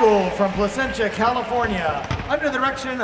School from Placentia, California, under the direction of